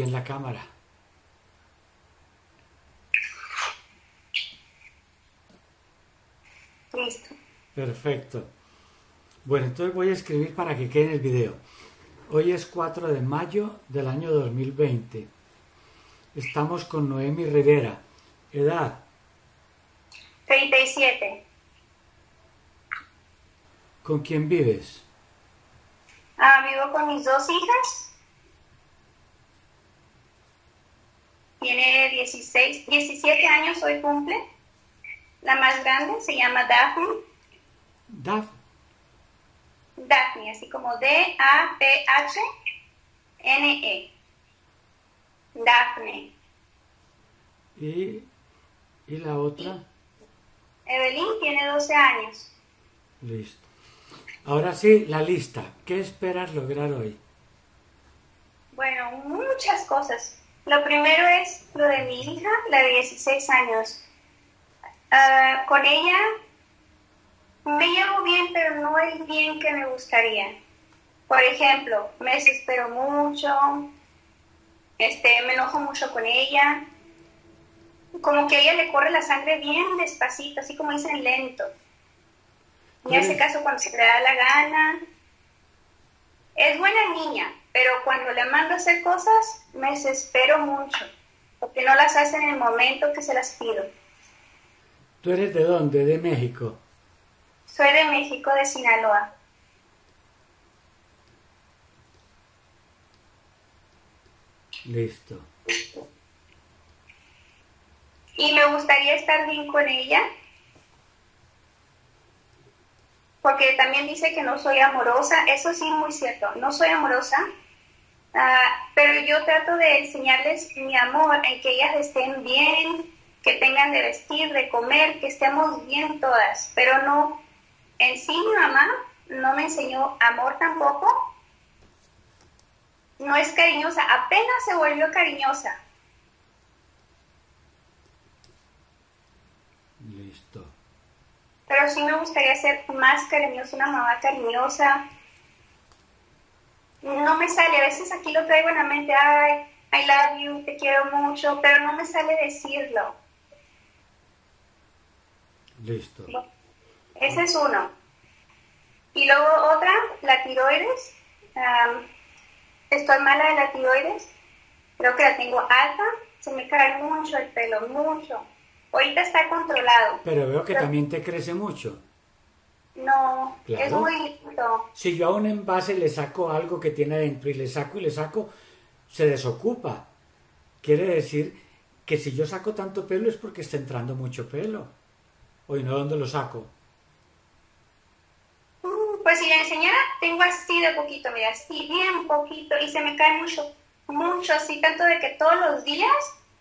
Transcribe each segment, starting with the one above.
bien la cámara. Listo. Perfecto. Bueno, entonces voy a escribir para que quede en el video. Hoy es 4 de mayo del año 2020. Estamos con Noemi Rivera. Edad, 37. ¿con quién vives? Ah, vivo con mis dos hijas. Tiene 16, 17 años, hoy cumple. La más grande se llama Daphne. Daf, Daphne, así como D-A-P-H-N-E. Daphne. y, y la otra. Evelyn tiene 12 años. Listo. Ahora sí, la lista. ¿Qué esperas lograr hoy? Bueno, muchas cosas. Lo primero es lo de mi hija, la de 16 años. Ah, con ella me llevo bien, pero no el bien que me gustaría. Por ejemplo, me desespero mucho, este, me enojo mucho con ella. Como que a ella le corre la sangre bien despacito, así como dicen lento. Y hace caso cuando se le da la gana. Es buena niña, pero cuando le mando a hacer cosas me desespero mucho, porque no las hace en el momento que se las pido. ¿Tú eres de dónde? ¿De México? Soy de México, de Sinaloa. Listo. Y me gustaría estar bien con ella, porque también dice que no soy amorosa. Eso sí, muy cierto, no soy amorosa, ah, pero yo trato de enseñarles mi amor, en que ellas estén bien, que tengan de vestir, de comer, que estemos bien todas, pero no, en sí mi mamá no me enseñó amor tampoco. No es cariñosa, apenas se volvió cariñosa. Listo. Pero sí me gustaría ser más cariñosa, una mamá cariñosa. No me sale, a veces aquí lo traigo en la mente, ay, I love you, te quiero mucho, pero no me sale decirlo. Listo. Ese es uno. Y luego otra, la tiroides. Am, estoy mala de la tiroides. Creo que la tengo alta. Se me cae mucho el pelo, mucho. Ahorita está controlado. Pero veo que también te crece mucho. No, Claro. es muy lindo. Si yo a un envase le saco algo que tiene adentro y le saco y le saco, se desocupa. Quiere decir que si yo saco tanto pelo es porque está entrando mucho pelo. Oye, ¿no dónde lo saco? Mm, Pues si la enseñara, tengo así de poquito, mira, así bien poquito y se me cae mucho, mucho, así tanto de que todos los días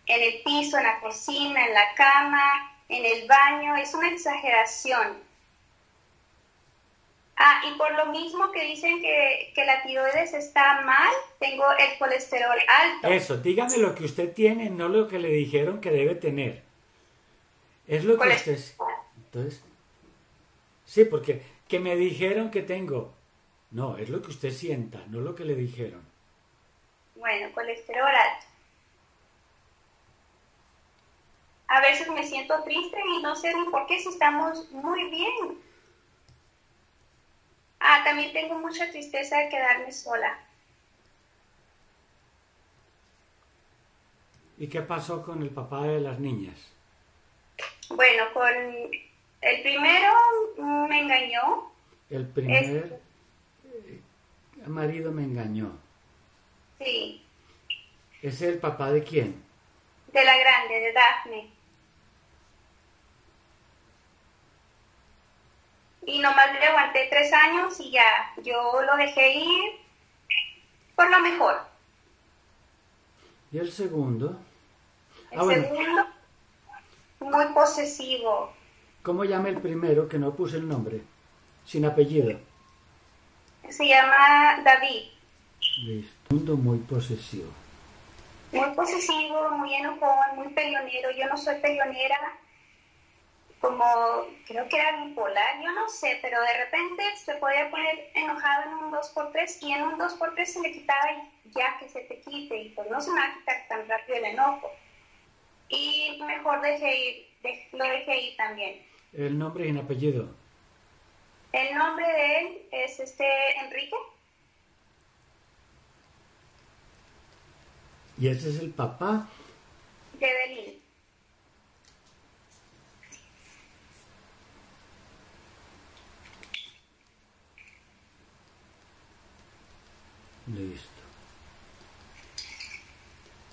en el piso, en la cocina, en la cama, en el baño, es una exageración. Ah, y por lo mismo que dicen que, que la tiroides está mal, tengo el colesterol alto. Eso, dígame lo que usted tiene, no lo que le dijeron que debe tener. Es lo que usted... Entonces, sí, porque que me dijeron que tengo. No, es lo que usted sienta, no lo que le dijeron. Bueno, colesterol alto. A veces me siento triste y no sé ni por qué si estamos muy bien. Ah, también tengo mucha tristeza de quedarme sola. ¿Y qué pasó con el papá de las niñas? Bueno, con el primero me engañó. El primer marido me engañó. Sí, ¿Es el papá de quién? de la grande, de Daphne. Y nomás le aguanté tres años y ya, yo lo dejé ir por lo mejor. ¿Y el segundo? El Ah, bueno, segundo, muy posesivo. ¿cómo llama el primero que no puse el nombre? Sin apellido. Se llama David. Listo. Segundo muy posesivo. Muy posesivo, muy enojón, muy peleonero. Yo no soy peleonera. Como, creo que era bipolar, yo no sé, pero de repente se podía poner enojado en un 2x3 y en un 2x3 se le quitaba ya que se te quite y pues no se me va a quitar tan rápido el enojo. Y mejor dejé ir, lo dejé ir también. ¿El nombre y el apellido? El nombre de él es este Enrique. ¿Y ese es el papá? De Belín. Listo.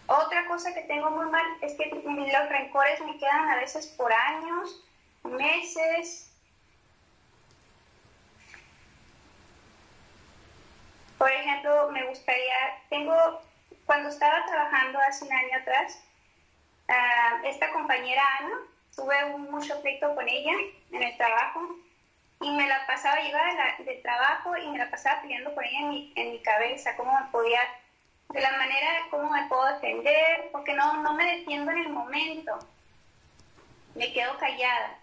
Otra cosa que tengo muy mal es que los rencores me quedan a veces por años, meses. Por ejemplo, me gustaría, tengo, cuando estaba trabajando hace un año atrás, ah, esta compañera Ana, tuve un, mucho pleito con ella en el trabajo y me la pasaba, iba de, trabajo y me la pasaba peleando con ella en mi, en mi cabeza, cómo me podía, de la manera cómo me puedo defender, porque no, no me defiendo en el momento, me quedo callada.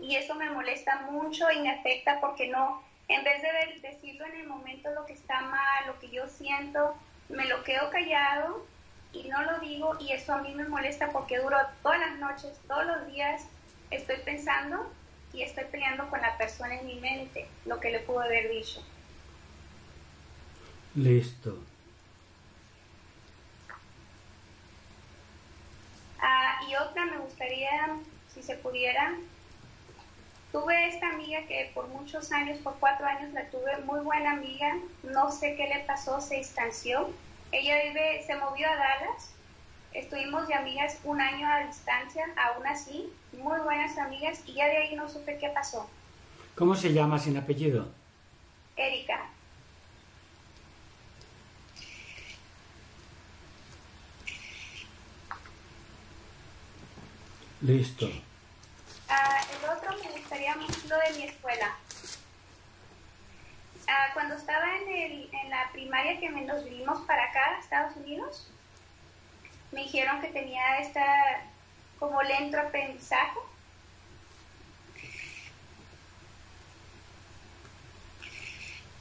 Y eso me molesta mucho y me afecta porque no, en vez de decirlo en el momento lo que está mal, lo que yo siento, me lo quedo callado y no lo digo y eso a mí me molesta porque duro todas las noches, todos los días, estoy pensando y estoy peleando con la persona en mi mente, lo que le pudo haber dicho. Listo. Ah, y otra me gustaría, si se pudiera, tuve esta amiga que por muchos años, por cuatro años la tuve, muy buena amiga, no sé qué le pasó, se distanció. Ella vive, se movió a Dallas Estuvimos de amigas un año a distancia, aún así, muy buenas amigas, y ya de ahí no supe qué pasó. ¿Cómo se llama sin apellido? Erika. Listo. Ah, el otro me gustaría mucho de mi escuela. Ah, cuando estaba en, el, en la primaria que nos vinimos para acá, Estados Unidos, me dijeron que tenía esta como lento aprendizaje.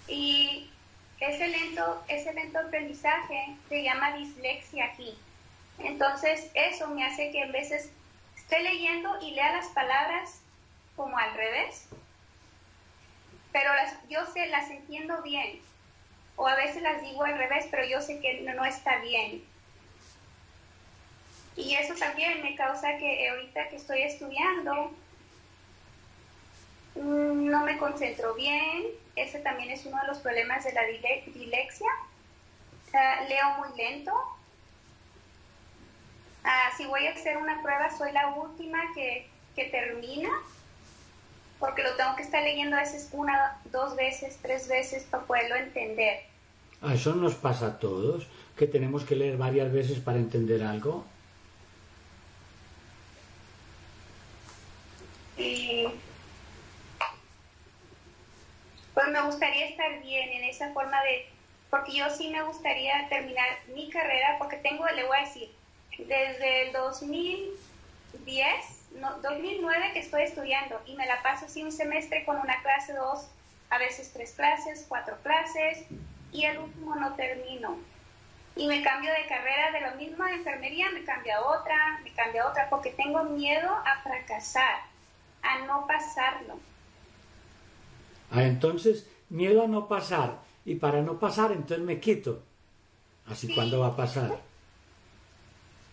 Y ese lento, ese lento aprendizaje se llama dislexia aquí. Entonces eso me hace que en veces esté leyendo y lea las palabras como al revés, pero yo sé, las entiendo bien. O a veces las digo al revés, pero yo sé que no está bien. Y eso también me causa que ahorita que estoy estudiando mm, no me concentro bien. Ese también es uno de los problemas de la dilexia. leo muy lento. Ah, si voy a hacer una prueba, soy la última que, que termina, porque lo tengo que estar leyendo a veces una, dos veces, tres veces para poderlo entender. ¿A eso nos pasa a todos? ¿Que tenemos que leer varias veces para entender algo? Pues me gustaría estar bien en esa forma de, porque yo sí me gustaría terminar mi carrera, porque tengo, le voy a decir, desde el 2010, no, 2009 que estoy estudiando y me la paso así un semestre con una clase, dos, a veces tres clases, cuatro clases y el último no termino. Y me cambio de carrera de lo mismo de enfermería, me cambio a otra, me cambio a otra, porque tengo miedo a fracasar a no pasarlo. Ah, entonces, miedo a no pasar. Y para no pasar, entonces me quito. Así, cuando va a pasar?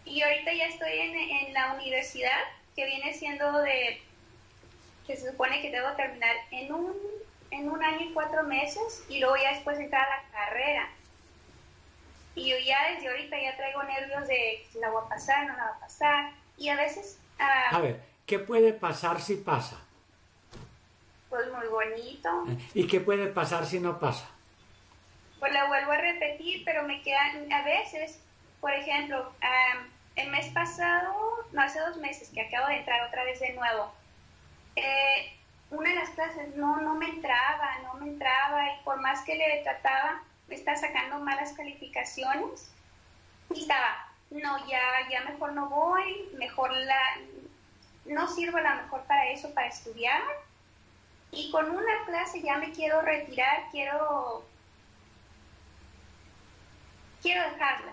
Y ahorita ya estoy en, en, la universidad, que viene siendo de, que se supone que debo terminar en un, en un año y cuatro meses, y luego ya después entrar a la carrera. Y yo ya desde ahorita ya traigo nervios de si la voy a pasar, no la va a pasar. Y a veces... Uh, a ver, ¿Qué puede pasar si pasa? Pues muy bonito. ¿Y qué puede pasar si no pasa? Pues la vuelvo a repetir, pero me quedan a veces, por ejemplo, el mes pasado, no hace dos meses que acabo de entrar otra vez de nuevo, eh, una de las clases no, no me entraba, no me entraba y por más que le trataba, me está sacando malas calificaciones y estaba, no, ya, ya mejor no voy, mejor la, no sirvo a lo mejor para eso, para estudiar. Y con una clase ya me quiero retirar, quiero, quiero dejarla.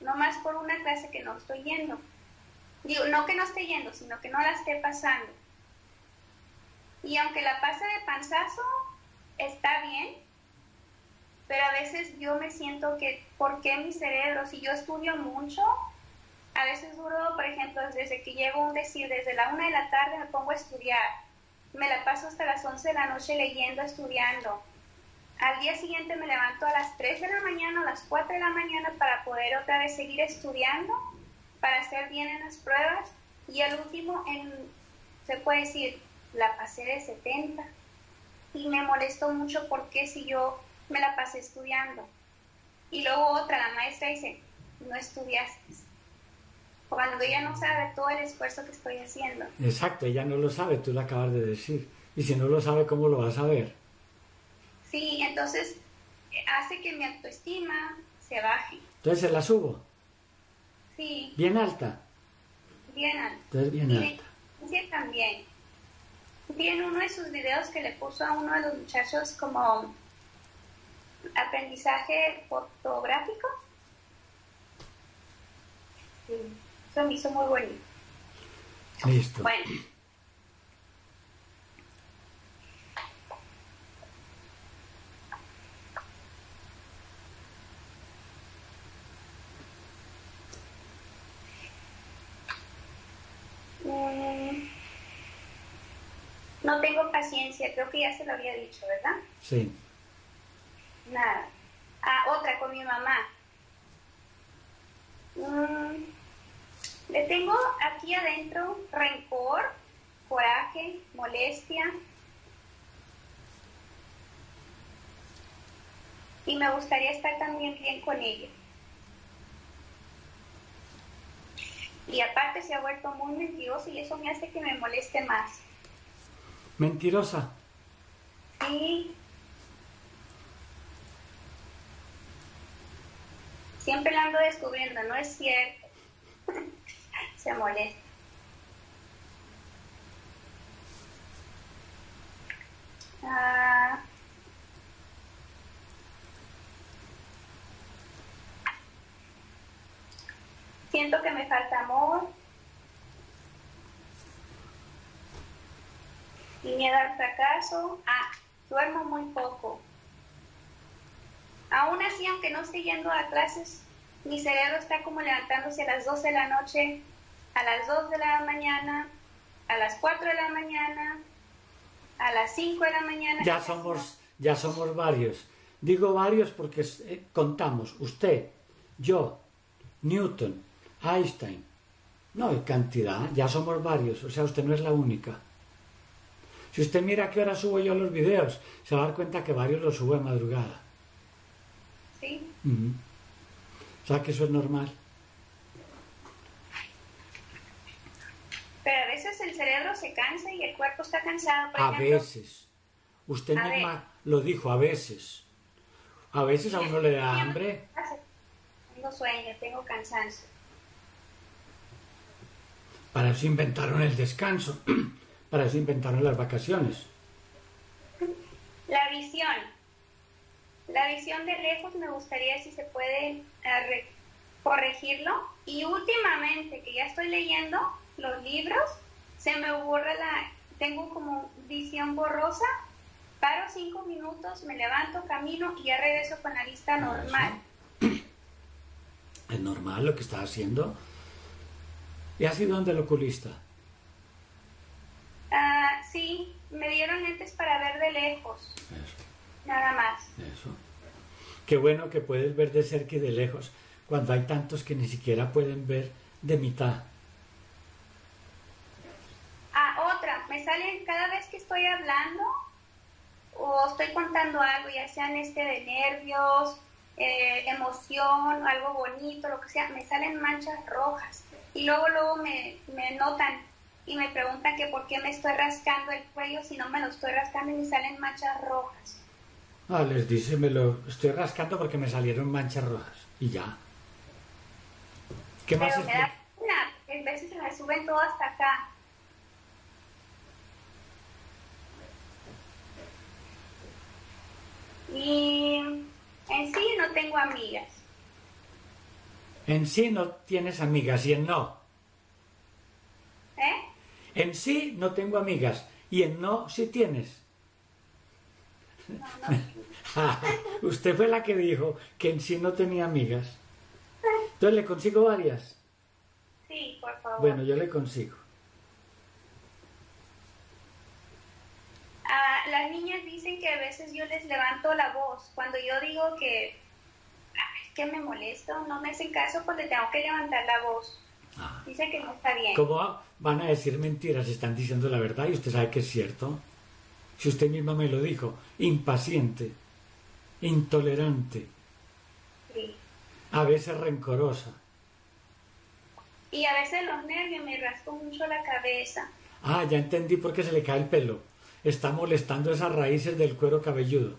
No más por una clase que no estoy yendo. Digo, no que no esté yendo, sino que no la esté pasando. Y aunque la pase de panzazo, está bien, pero a veces yo me siento que, ¿por qué mi cerebro? Si yo estudio mucho, a veces duro, por ejemplo, desde que llego un decir, desde la una de la tarde me pongo a estudiar, me la paso hasta las 11 de la noche leyendo, estudiando. Al día siguiente me levanto a las 3 de la mañana, a las 4 de la mañana para poder otra vez seguir estudiando, para hacer bien en las pruebas. Y al último, en, se puede decir, la pasé de 70. Y me molestó mucho porque si yo me la pasé estudiando. Y luego otra, la maestra dice, no estudiaste. Cuando ella no sabe todo el esfuerzo que estoy haciendo. Exacto, ella no lo sabe, tú lo acabas de decir. Y si no lo sabe, ¿cómo lo va a saber? Sí, entonces hace que mi autoestima se baje. Entonces se la subo. Sí. Bien alta. Bien alta. Entonces bien alta. Sí, también. Tiene uno de sus videos que le puso a uno de los muchachos como aprendizaje fotográfico. Sí, eso me hizo muy bonito. Listo. Bueno. Mm, no tengo paciencia, creo que ya se lo había dicho, ¿verdad? Sí. Nada. Ah, otra con mi mamá. Mm, le tengo aquí adentro rencor, coraje, molestia. Y me gustaría estar también bien con ella. Y aparte se ha vuelto muy mentiroso y eso me hace que me moleste más. Mentirosa. Sí. Siempre la ando descubriendo, no es cierto. Se molesta. Ah. siento que me falta amor miedo al fracaso. Ah, duermo muy poco. Aún así, aunque no esté yendo a clases, mi cerebro está como levantándose a las 12 de la noche, a las 2 de la mañana, a las 4 de la mañana, a las 5 de la mañana. Ya somos, ya somos varios. Digo varios porque eh, contamos usted, yo, Newton, Einstein. No hay cantidad, ya somos varios, o sea, usted no es la única. Si usted mira a qué hora subo yo los videos, se va a dar cuenta que varios los subo de madrugada. ¿Sí? O sea que eso es normal. Pero a veces el cerebro se cansa y el cuerpo está cansado. Por a ejemplo. veces. Usted A misma ver. lo dijo, a veces. A veces a uno le da hambre. Tengo sueño, tengo cansancio. Para eso inventaron el descanso. Para eso inventaron las vacaciones. La visión. La visión de lejos me gustaría si se puede re- corregirlo. Y últimamente que ya estoy leyendo los libros, se me borra la... Tengo como visión borrosa. Paro cinco minutos, me levanto, camino y ya regreso con la vista normal. Es normal lo que está haciendo. ¿Y ha sido donde el oculista? Ah, sí, me dieron lentes para ver de lejos, Eso, nada más. eso. Qué bueno que puedes ver de cerca y de lejos, cuando hay tantos que ni siquiera pueden ver de mitad. Ah, otra, me salen cada vez que estoy hablando o estoy contando algo, ya sean este de nervios, eh, emoción, algo bonito, lo que sea, me salen manchas rojas. Y luego, luego me, me notan y me preguntan que por qué me estoy rascando el cuello si no me lo estoy rascando y me salen manchas rojas. Ah, les dice, me lo estoy rascando porque me salieron manchas rojas. Y ya. ¿Qué más Pero es? me da pena, en veces se me suben todo hasta acá. Y en sí no tengo amigas. En sí no tienes amigas y en no. ¿Eh? En sí no tengo amigas y en no sí tienes. No, no. Ah, usted fue la que dijo que en sí no tenía amigas. Entonces le consigo varias. Sí, por favor. Bueno, yo le consigo. Ah, las niñas dicen que a veces yo les levanto la voz. Cuando yo digo que, "Ay, que me molesto, no me hacen caso porque tengo que levantar la voz. Ah. Dice que no está bien. ¿Cómo van a decir mentiras? Están diciendo la verdad y usted sabe que es cierto. Si usted misma me lo dijo, impaciente, intolerante, Sí. a veces rencorosa. Y a veces los nervios me rasco mucho la cabeza. Ah, ya entendí por qué se le cae el pelo. Está molestando esas raíces del cuero cabelludo.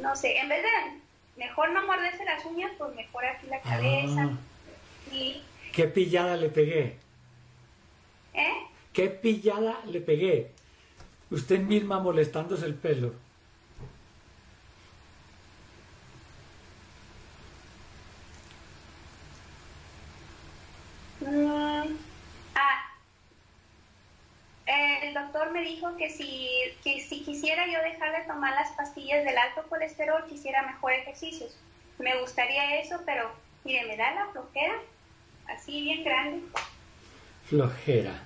No sé, en vez de mejor no morderse las uñas, pues mejor aquí la cabeza. Ah, Y, qué pillada le pegué. ¿eh? Qué pillada le pegué. Usted misma molestándose el pelo. Mm, ah, el doctor me dijo que si, que si quisiera yo dejar de tomar las pastillas del alto colesterol, quisiera mejor ejercicios. Me gustaría eso, pero mire, me da la flojera, así bien grande. Flojera.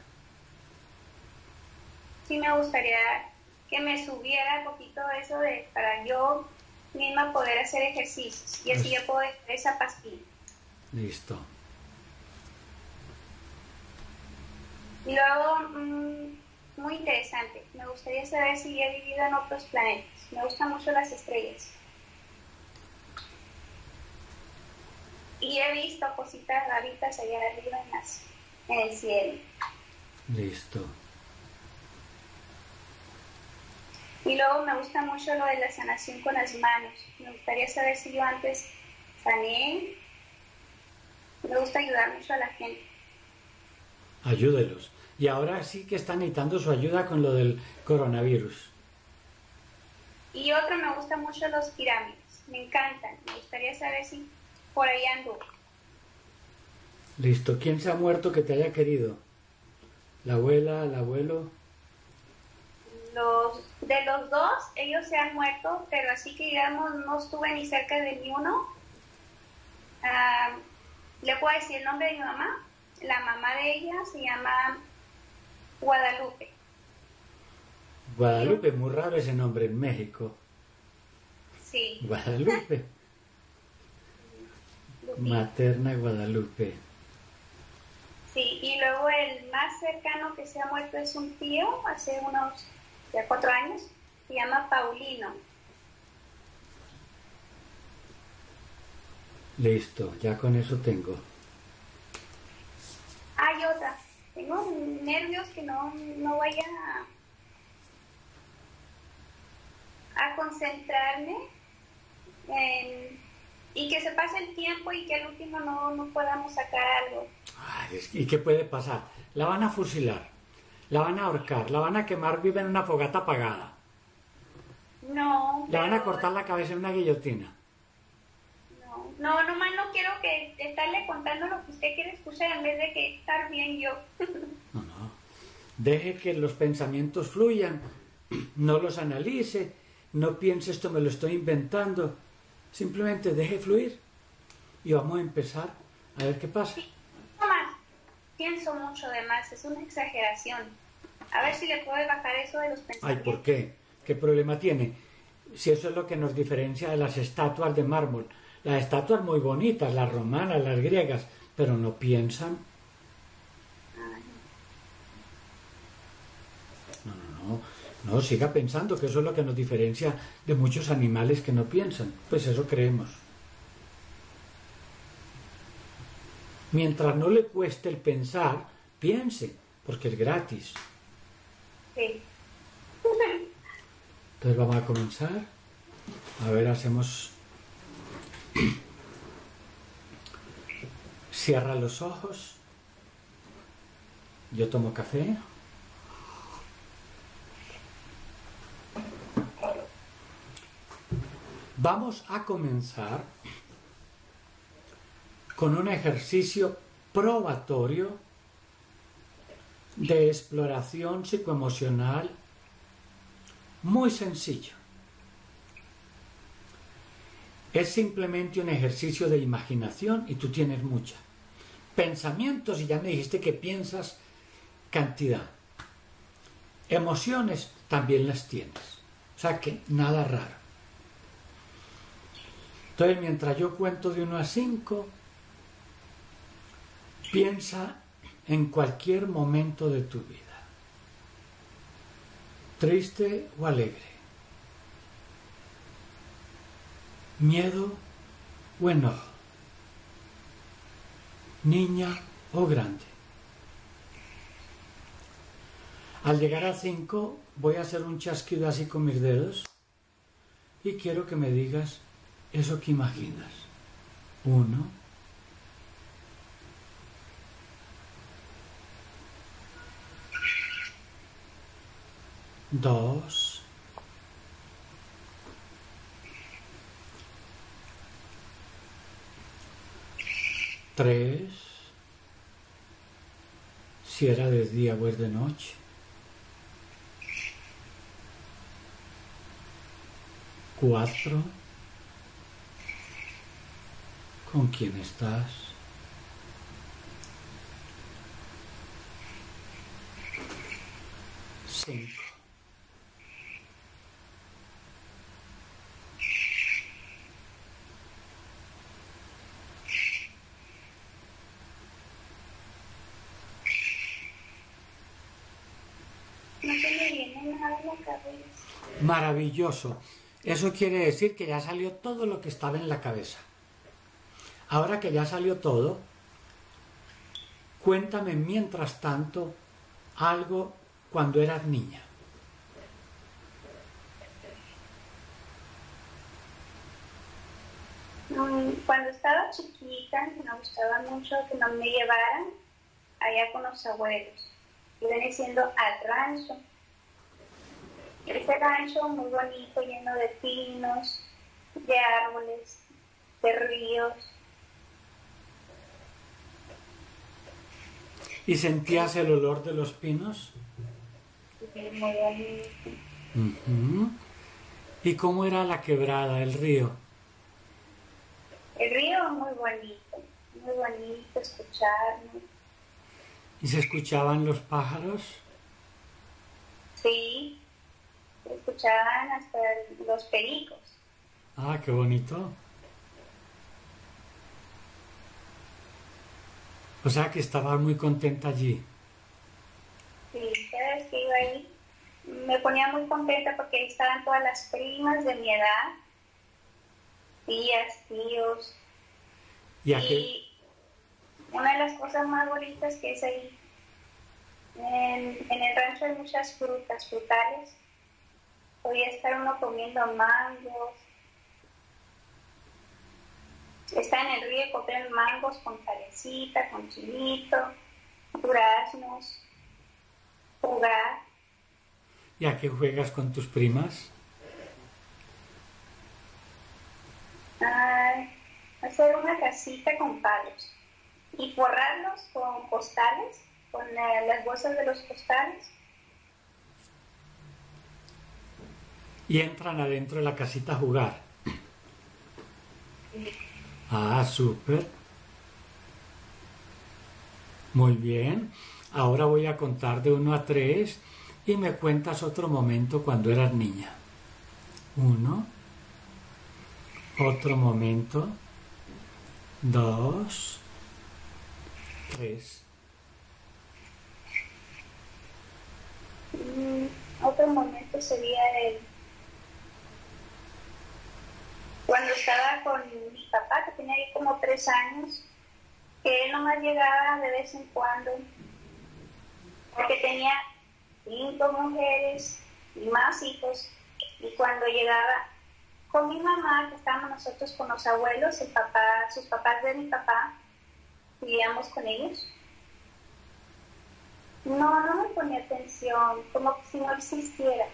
Sí me gustaría que me subiera un poquito eso de para yo misma poder hacer ejercicios y así yo puedo dejar esa pastilla. Listo. Y luego, mm, muy interesante, me gustaría saber si he vivido en otros planetas. Me gustan mucho las estrellas. Y he visto cositas raritas allá arriba en, las, en el cielo. Listo. Y luego me gusta mucho lo de la sanación con las manos. Me gustaría saber si yo antes sané. Me gusta ayudar mucho a la gente. Ayúdelos. Y ahora sí que están necesitando su ayuda con lo del coronavirus. Y otro me gusta mucho los pirámides. Me encantan. Me gustaría saber si por ahí ando. Listo. ¿Quién se ha muerto que te haya querido? ¿La abuela, el abuelo? Los, de los dos, ellos se han muerto, pero así que digamos, no estuve ni cerca de ni uno. Ah, Le puedo decir el nombre de mi mamá. La mamá de ella se llama Guadalupe. Guadalupe, muy raro ese nombre en México. Sí. Guadalupe. Materna Guadalupe. Sí, y luego el más cercano que se ha muerto es un tío, hace unos ya cuatro años, se llama Paulino. Listo, ya con eso tengo. Hay otra, tengo nervios que no, no vaya a, a concentrarme en- y que se pase el tiempo y que al último no, no podamos sacar algo. Ay, ¿Y qué puede pasar? La van a fusilar, la van a ahorcar, la van a quemar viva en una fogata apagada, No. le van a cortar la cabeza en una guillotina. No, no, nomás no quiero que estarle contando lo que usted quiere escuchar en vez de que estar bien yo. No, no. Deje que los pensamientos fluyan, no los analice, no piense esto me lo estoy inventando. Simplemente deje fluir y vamos a empezar a ver qué pasa. No más, pienso mucho de más, es una exageración. A ver si le puedo bajar eso de los Ay, pensamientos. ¿por qué? ¿Qué problema tiene? Si eso es lo que nos diferencia de las estatuas de mármol. Las estatuas muy bonitas, las romanas, las griegas, pero no piensan. No, no, no. No, siga pensando que eso es lo que nos diferencia de muchos animales que no piensan. Pues eso creemos. Mientras no le cueste el pensar, piense, porque es gratis. sí. Entonces vamos a comenzar. A ver, hacemos Cierra los ojos. Yo tomo café. Vamos a comenzar con un ejercicio probatorio de exploración psicoemocional muy sencillo. Es simplemente un ejercicio de imaginación y tú tienes mucha. Pensamientos, y ya me dijiste que piensas cantidad. Emociones también las tienes. O sea que nada raro. Entonces, mientras yo cuento de 1 a 5, piensa en cualquier momento de tu vida, triste o alegre, miedo o enojo, niña o grande. Al llegar a 5 voy a hacer un chasquido así con mis dedos y quiero que me digas eso que imaginas. Uno. Dos. Tres. Si era de día o es de noche. Cuatro. ¿Con quién estás? Cinco. No se me viene nada a la cabeza. Maravilloso. Eso quiere decir que ya salió todo lo que estaba en la cabeza. Ahora que ya salió todo, cuéntame mientras tanto algo cuando eras niña. Mm, Cuando estaba chiquita, me gustaba mucho que no me llevaran allá con los abuelos. Venía siendo al rancho. Ese rancho muy bonito, lleno de pinos, de árboles, de ríos. ¿Y sentías el olor de los pinos? y muy bonito. ¿Y cómo era la quebrada, el río? El río muy bonito, muy bonito escucharlo. ¿Y se escuchaban los pájaros? Sí, escuchaban hasta los pericos. Ah, qué bonito. O sea que estabas muy contenta allí. Sí, vez que iba ahí me ponía muy contenta porque ahí estaban todas las primas de mi edad, tías, tíos. ¿Y a? Y una de las cosas más bonitas que es ahí, en, en el rancho hay muchas frutas, frutales. Podía estar uno comiendo mangos. Está en el río comprar mangos con carecita, con chilito, duraznos, jugar. ¿Y a qué juegas con tus primas? Ah, hacer una casita con palos y forrarlos con postales, con eh, las bolsas de los postales. Y entran adentro de la casita a jugar. Ah, súper. Muy bien. Ahora voy a contar de 1 a 3 y me cuentas otro momento cuando eras niña. Uno. Otro momento. Dos. Tres. Mm, otro momento sería el cuando estaba con mi papá, que tenía ahí como tres años, que él nomás llegaba de vez en cuando, porque tenía cinco mujeres y más hijos, y cuando llegaba con mi mamá, que estábamos nosotros con los abuelos, el papá, sus papás de mi papá, vivíamos con ellos. No, no me ponía atención, como si no existiera.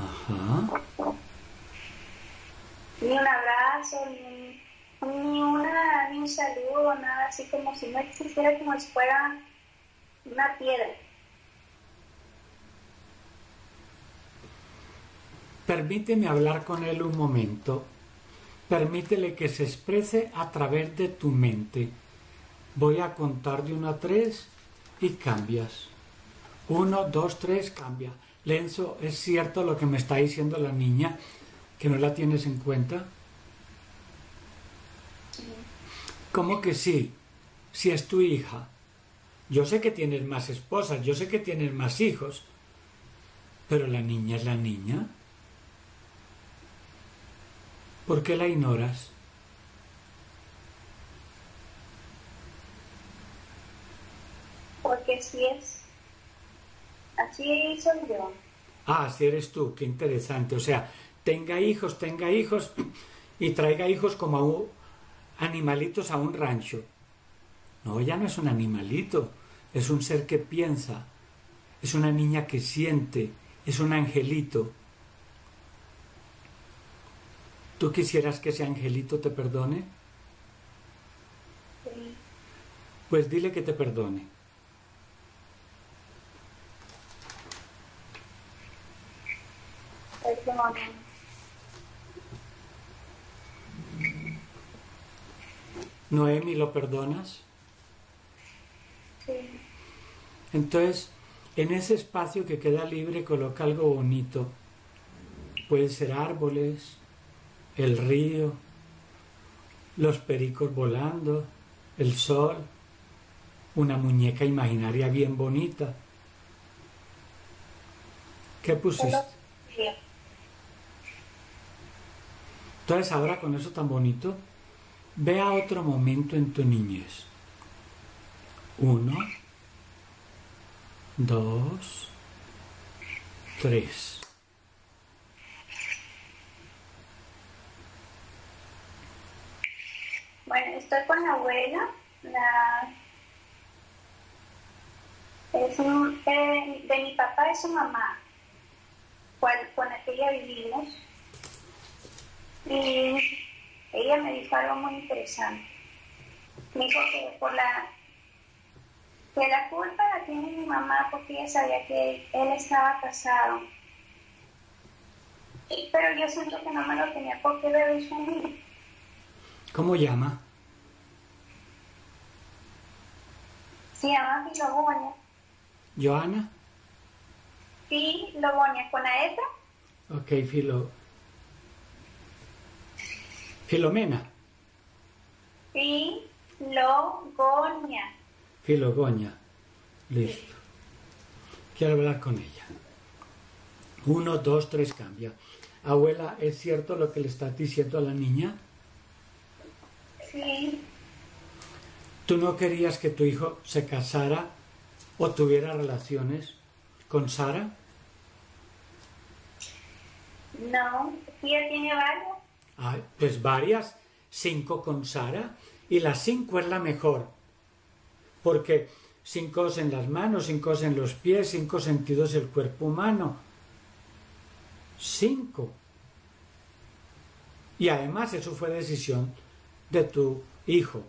Ajá. Ni un abrazo, ni, ni, una, ni un saludo, nada así como si no existiera, como si fuera una piedra. Permíteme hablar con él un momento. Permítele que se exprese a través de tu mente. Voy a contar de uno a tres y cambias. Uno, dos, tres, cambia. Lenzo, ¿es cierto lo que me está diciendo la niña? ¿Que no la tienes en cuenta? ¿Cómo que sí? Si es tu hija. Yo sé que tienes más esposas, yo sé que tienes más hijos, pero la niña es la niña. ¿Por qué la ignoras? Porque sí es. Así soy yo. Ah, así eres tú, qué interesante. O sea, tenga hijos, tenga hijos y traiga hijos como a un, animalitos a un rancho. No, ya no es un animalito, es un ser que piensa, es una niña que siente, es un angelito. ¿Tú quisieras que ese angelito te perdone? Sí. Pues dile que te perdone. Noemi, ¿lo perdonas? Sí. Entonces, en ese espacio que queda libre, coloca algo bonito. Puede ser árboles, el río, los pericos volando, el sol, una muñeca imaginaria bien bonita. ¿Qué pusiste? Entonces ahora con eso tan bonito, ve a otro momento en tu niñez. Uno, dos, tres. Bueno, estoy con la abuela, la es un, eh, de mi papá es su mamá, cual- con la que ella vivimos. Y ella me dijo algo muy interesante. Me dijo que por la que la culpa la tiene mi mamá porque ella sabía que él estaba casado. Pero yo siento que no me lo tenía por qué mí. ¿Cómo llama? Se llama Filogonia. ¿Joana? Filogonia con la letra Ok, Filo. Filomena. Filogonia. Filogoña. Listo. Quiero hablar con ella. Uno, dos, tres, cambia. Abuela, ¿es cierto lo que le estás diciendo a la niña? Sí, ¿Tú no querías que tu hijo se casara o tuviera relaciones con Sara? no, ella tiene varios. Ah, pues varias, cinco con Sara, y la cinco es la mejor, porque cinco en las manos, cinco en los pies, cinco sentidos del cuerpo humano. Cinco. Y además eso fue decisión de tu hijo.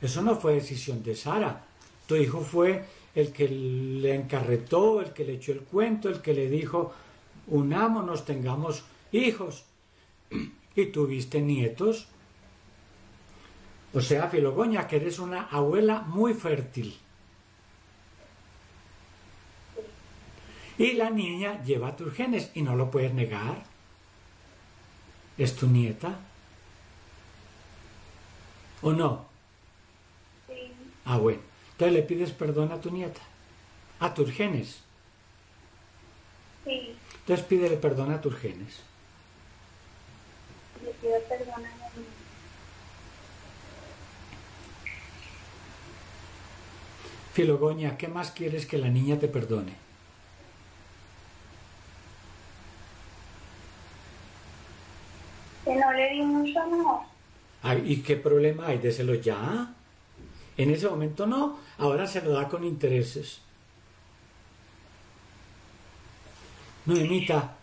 Eso no fue decisión de Sara. Tu hijo fue el que le encarretó, el que le echó el cuento, el que le dijo, unámonos, tengamos hijos. Y tuviste nietos. O sea, Filogoña, que eres una abuela muy fértil. Y la niña lleva tus genes y no lo puedes negar. Es tu nieta. ¿O no? Sí, Ah, bueno. Entonces le pides perdón a tu nieta. A tus genes. sí, Entonces pídele perdón a tus genes. Le pido perdón a mi Filogoña, ¿qué más quieres que la niña te perdone? que no le di mucho amor. ¿Y qué problema hay? Déselo ya. En ese momento no, ahora se lo da con intereses. Noemita,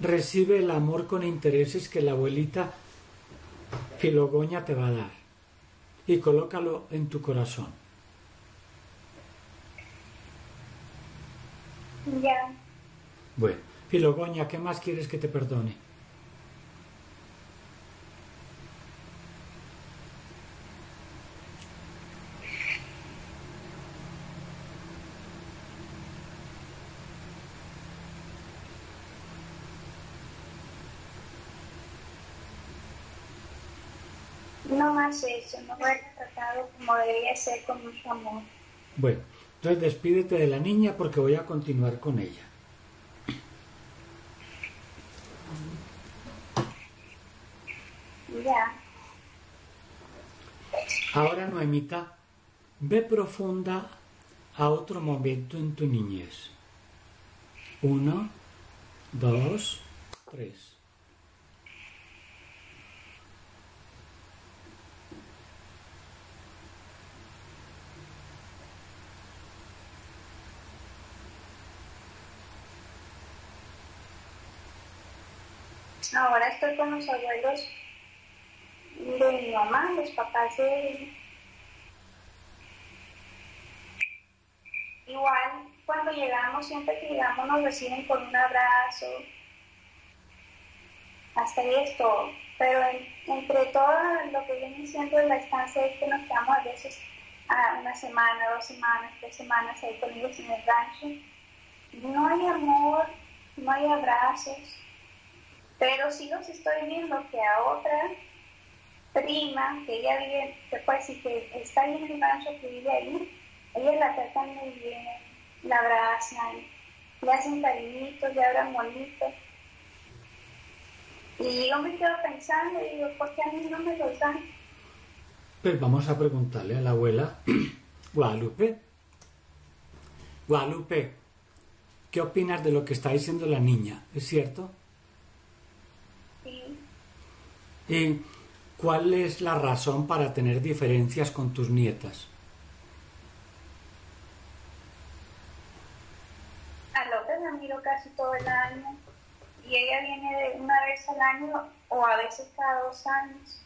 recibe el amor con intereses que la abuelita Filogoña te va a dar y colócalo en tu corazón. Ya. Bueno, Filogoña, ¿qué más quieres que te perdone? No más eso, no haber tratado como debería ser con mucho amor. Bueno, entonces despídete de la niña porque voy a continuar con ella. Ya. Ahora, Noemita, ve profunda a otro momento en tu niñez. Uno, dos, tres. Ahora estoy con los abuelos de mi mamá, los papás de Igual, cuando llegamos, siempre que llegamos nos reciben con un abrazo. Hasta ahí es todo. Pero entre todo lo que viene siendo la estancia es que nos quedamos a veces a una semana, dos semanas, tres semanas ahí con ellos en el rancho. No hay amor, no hay abrazos pero sí los estoy viendo que a otra prima, que ella vive, pues sí que está ahí en el rancho, que vive ahí, ella la tratan muy bien, la abrazan, le hacen cariñitos, le abran bonitos. Y yo me quedo pensando y digo, ¿por qué a mí no me los dan? Pues vamos a preguntarle a la abuela Guadalupe. Guadalupe, ¿qué opinas de lo que está diciendo la niña? ¿Es cierto? ¿Y cuál es la razón para tener diferencias con tus nietas? A López la miro casi todo el año y ella viene de una vez al año o a veces cada dos años.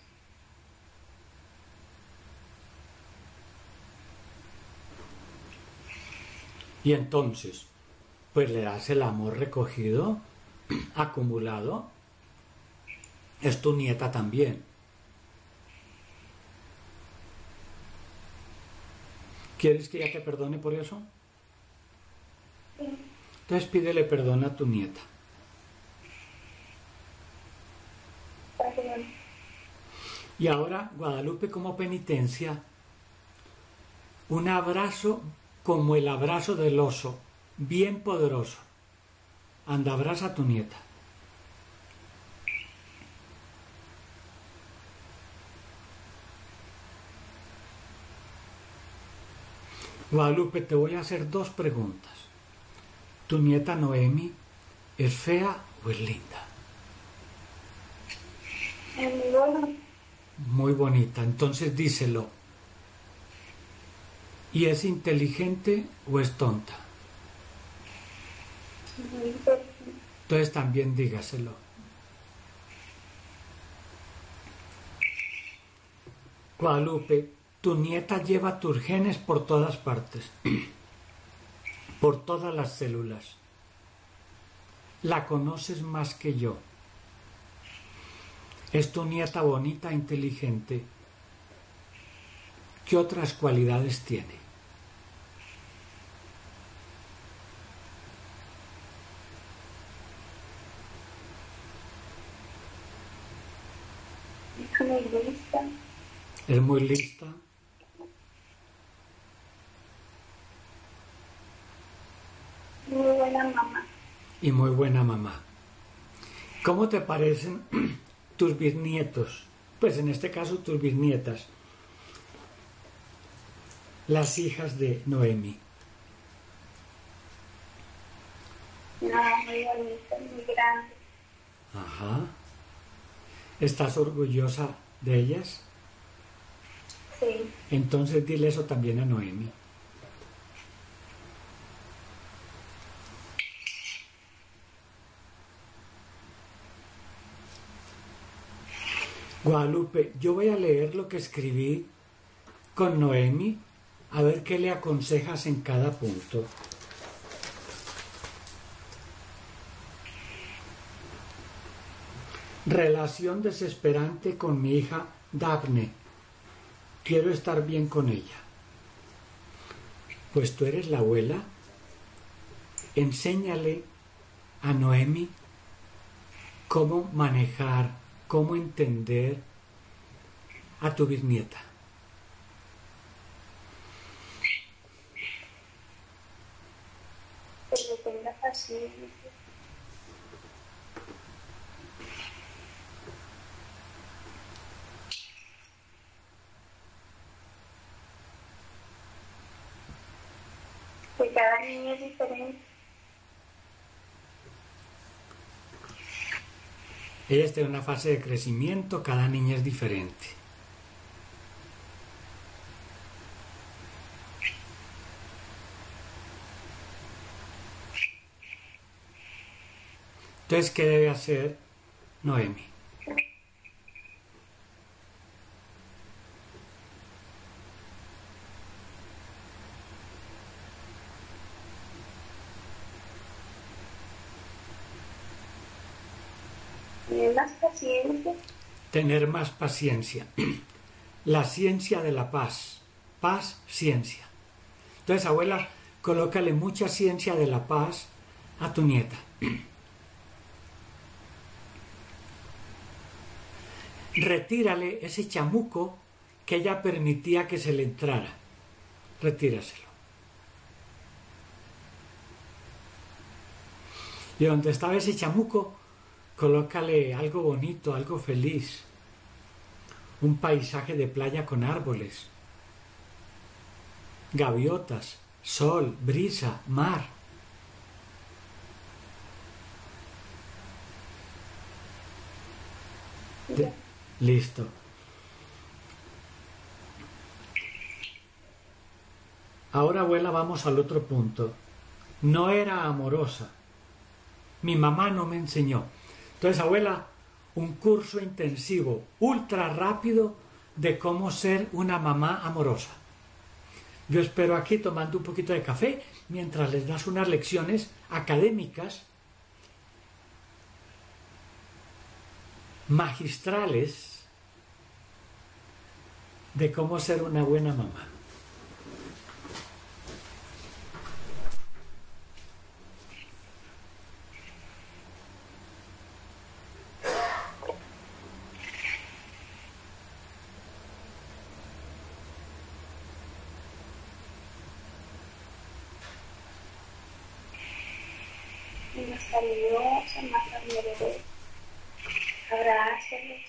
Y entonces, pues le das el amor recogido, acumulado, es tu nieta también. ¿Quieres que ella te perdone por eso? Entonces pídele perdón a tu nieta. Y ahora, Guadalupe, como penitencia, un abrazo como el abrazo del oso, bien poderoso. Anda, abraza a tu nieta. Guadalupe, te voy a hacer dos preguntas. ¿Tu nieta Noemi es fea o es linda? Es muy bonita. Muy bonita, entonces díselo. ¿Y es inteligente o es tonta? Entonces también dígaselo. Guadalupe, tu nieta lleva tus genes por todas partes, por todas las células. La conoces más que yo. Es tu nieta bonita inteligente. ¿Qué otras cualidades tiene? Es muy lista. Muy buena mamá. Y muy buena mamá. ¿Cómo te parecen tus bisnietos? Pues en este caso tus bisnietas. Las hijas de Noemi. No, muy bonita, muy grande. Ajá. ¿Estás orgullosa de ellas? Sí. Entonces dile eso también a Noemi. Guadalupe, yo voy a leer lo que escribí con Noemi, a ver qué le aconsejas en cada punto. Relación desesperante con mi hija Daphne. Quiero estar bien con ella. Pues tú eres la abuela. Enséñale a Noemi cómo manejar, cómo entender a tu bisnieta. Paciencia. Que cada niño es diferente. Ella está en una fase de crecimiento, cada niña es diferente. Entonces, ¿qué debe hacer Noemi? Tener más paciencia. Tener más paciencia. La ciencia de la paz. Paz, ciencia. Entonces, abuela, colócale mucha ciencia de la paz a tu nieta. Retírale ese chamuco que ella permitía que se le entrara. Retíraselo. Y donde estaba ese chamuco, colócale algo bonito, algo feliz. Un paisaje de playa con árboles, gaviotas, sol, brisa, mar. Listo. Ahora, abuela, vamos al otro punto. No era amorosa. Mi mamá no me enseñó. Entonces, abuela, un curso intensivo, ultra rápido de cómo ser una mamá amorosa. Yo espero aquí tomando un poquito de café mientras les das unas lecciones académicas, magistrales, de cómo ser una buena mamá. más cariñosa, más cariñosa. Abrázalos.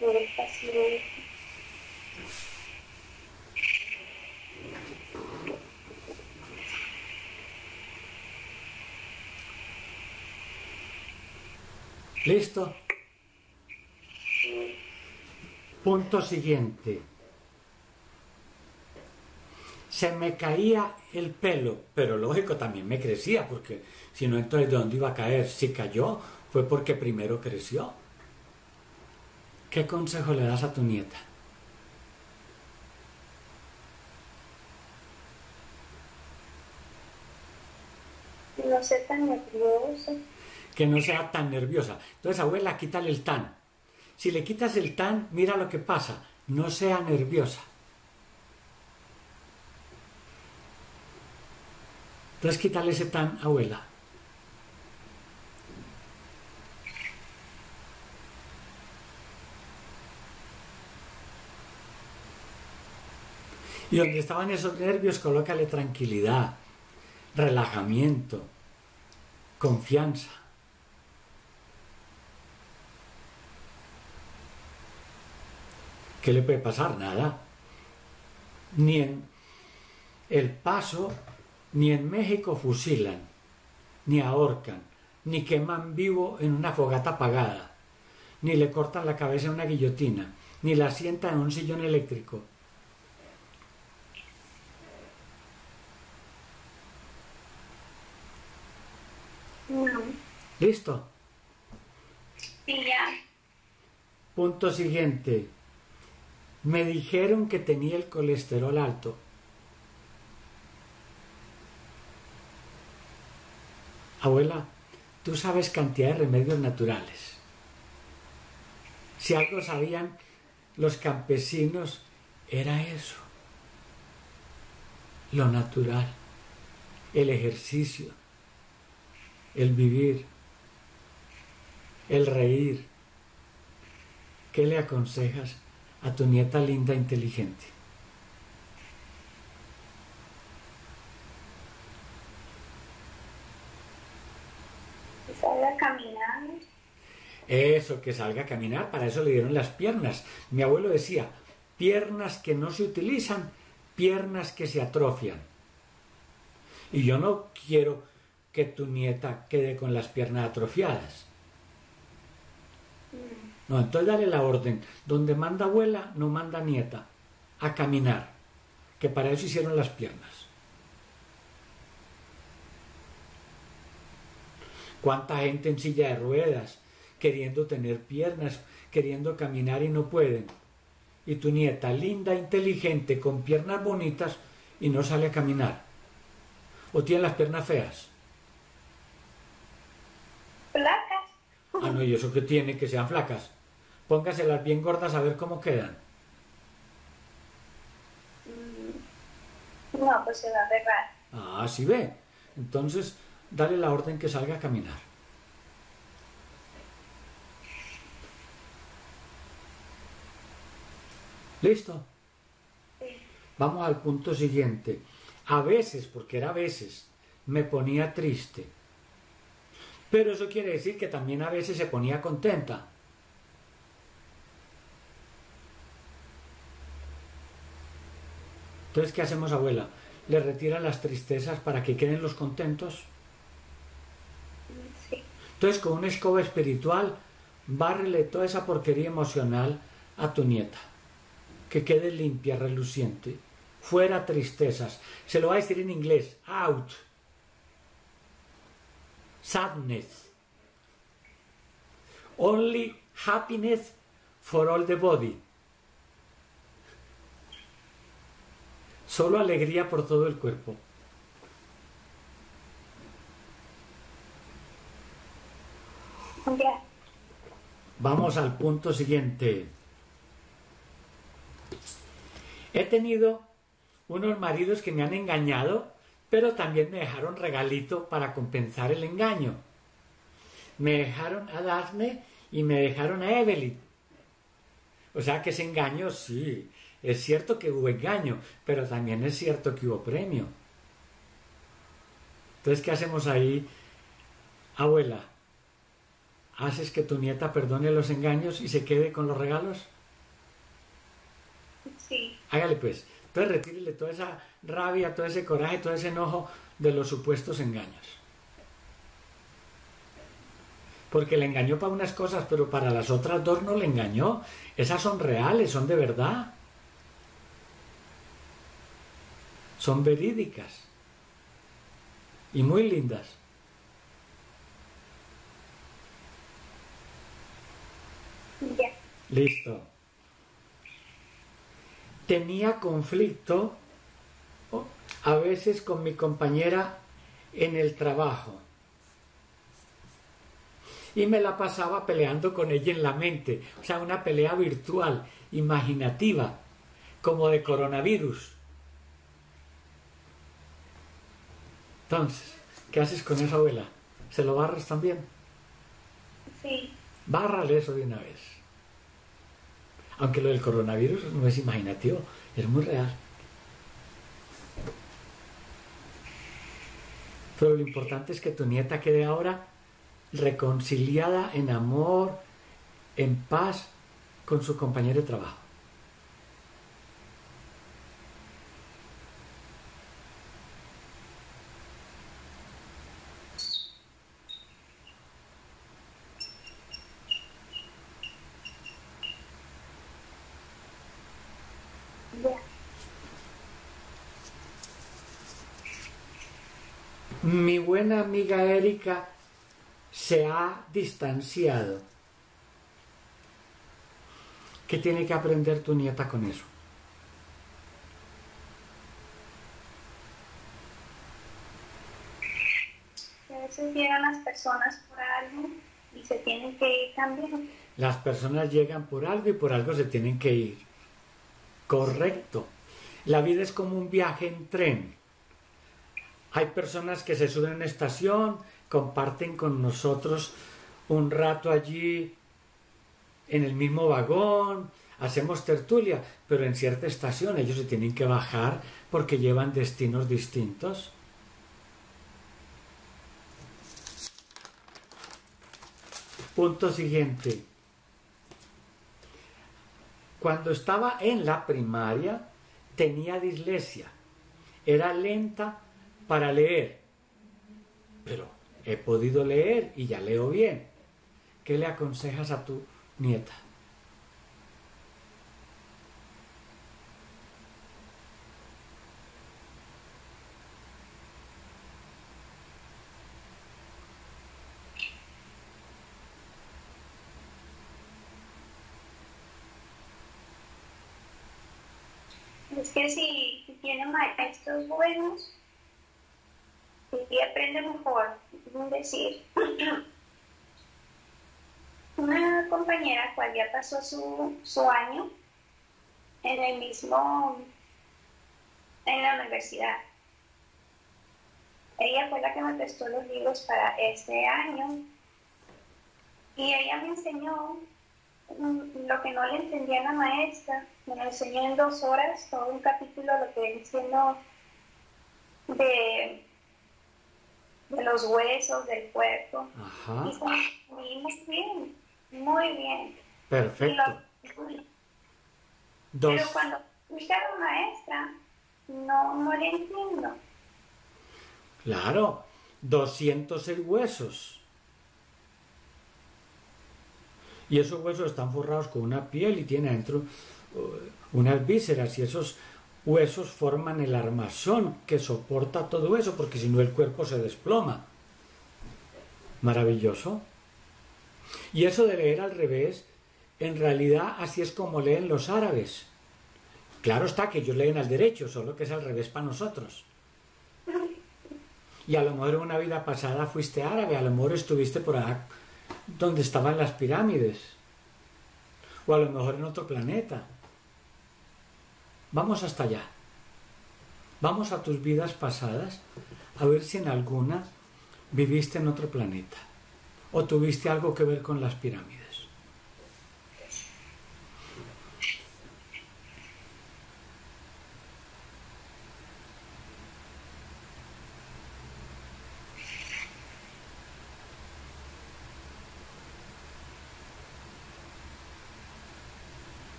Eres paciente. ¿Listo? Punto siguiente. Se me caía el pelo, pero lógico también me crecía, porque si no, entonces ¿de dónde iba a caer? Si cayó, fue porque primero creció. ¿Qué consejo le das a tu nieta? No ser tan nerviosa. Que no sea tan nerviosa. Entonces, abuela, quítale el tan. Si le quitas el tan, mira lo que pasa. No sea nerviosa. Entonces, quítale ese tan, abuela. Y donde estaban esos nervios, colócale tranquilidad, relajamiento, confianza. ¿Qué le puede pasar? Nada. Ni en El Paso, ni en México fusilan, ni ahorcan, ni queman vivo en una fogata apagada, ni le cortan la cabeza en una guillotina. ni la sienta en un sillón eléctrico. No. ¿Listo? Sí, ya. Punto siguiente. Me dijeron que tenía el colesterol alto. Abuela, tú sabes cantidad de remedios naturales. Si algo sabían los campesinos, era eso. Lo natural, el ejercicio, el vivir, el reír. ¿Qué le aconsejas a tu nieta linda e inteligente? Que salga a caminar. Eso, que salga a caminar, para eso le dieron las piernas. Mi abuelo decía, piernas que no se utilizan, piernas que se atrofian. Y yo no quiero que tu nieta quede con las piernas atrofiadas. No, entonces dale la orden. Donde manda abuela, no manda nieta. A caminar. Que para eso hicieron las piernas. ¿Cuánta gente en silla de ruedas, queriendo tener piernas, queriendo caminar y no pueden? Y tu nieta, linda, inteligente, con piernas bonitas y no sale a caminar. ¿O tiene las piernas feas? Placas. Ah, no, ¿y eso que tiene? Que sean flacas. Póngaselas bien gordas a ver cómo quedan. No, pues se va a agarrar. Ah, sí ve. Entonces, dale la orden que salga a caminar. ¿Listo? Sí. Vamos al punto siguiente. A veces, porque era a veces, me ponía triste. Pero eso quiere decir que también a veces se ponía contenta. Entonces, ¿qué hacemos, abuela? ¿Le retiran las tristezas para que queden los contentos? Sí. Entonces, con una escoba espiritual, bárrele toda esa porquería emocional a tu nieta. Que quede limpia, reluciente. Fuera tristezas. Se lo va a decir en inglés. Out. Sadness. Only happiness for all the body. Solo alegría por todo el cuerpo. Vamos al punto siguiente. He tenido unos maridos que me han engañado, pero también me dejaron regalito para compensar el engaño. Me dejaron a Daphne y me dejaron a Evelyn. O sea que ese engaño sí, es cierto que hubo engaño, pero también es cierto que hubo premio. Entonces, ¿qué hacemos ahí? Abuela, ¿haces que tu nieta perdone los engaños y se quede con los regalos? Sí. Hágale pues. Entonces retírele toda esa rabia, todo ese coraje, todo ese enojo de los supuestos engaños. Porque le engañó para unas cosas, pero para las otras dos no le engañó. Esas son reales, son de verdad. Son verídicas. Y muy lindas. Ya. Listo. Tenía conflicto oh, a veces con mi compañera en el trabajo. Y me la pasaba peleando con ella en la mente. O sea, una pelea virtual, imaginativa, como de coronavirus. Entonces, ¿qué haces con esa abuela? ¿Se lo barras también? Sí. Bárrale eso de una vez. Aunque lo del coronavirus no es imaginativo, es muy real. Pero lo importante es que tu nieta quede ahora reconciliada en amor, en paz con su compañero de trabajo. Mi buena amiga Erika se ha distanciado. ¿Qué tiene que aprender tu nieta con eso? A veces llegan las personas por algo y se tienen que ir también. Las personas llegan por algo y por algo se tienen que ir. Correcto. La vida es como un viaje en tren. Hay personas que se suben en estación, comparten con nosotros un rato allí en el mismo vagón, hacemos tertulia, pero en cierta estación ellos se tienen que bajar porque llevan destinos distintos. Punto siguiente. Cuando estaba en la primaria tenía dislexia. Era lenta para leer. Pero he podido leer y ya leo bien. ¿Qué le aconsejas a tu nieta? Es que si tiene maestros buenos, y aprende mejor. Decir, una compañera cual ya pasó su, su año en el mismo, en la universidad. Ella fue la que me prestó los libros para este año y ella me enseñó mm, lo que no le entendía a la maestra, me lo enseñó en dos horas, todo un capítulo, lo que viene siendo de de los huesos del cuerpo. Ajá. Y muy bien, muy bien. Perfecto. Pero cuando fui a la maestra, no, no le entiendo. Claro, 206 huesos. Y esos huesos están forrados con una piel y tiene adentro uh, unas vísceras y esos huesos forman el armazón que soporta todo eso, porque si no el cuerpo se desploma. Maravilloso. Y eso de leer al revés, en realidad así es como leen los árabes. Claro está que ellos leen al derecho, solo que es al revés para nosotros. Y a lo mejor en una vida pasada fuiste árabe, a lo mejor estuviste por ahí donde estaban las pirámides. O a lo mejor en otro planeta. Vamos hasta allá. Vamos a tus vidas pasadas a ver si en alguna viviste en otro planeta o tuviste algo que ver con las pirámides.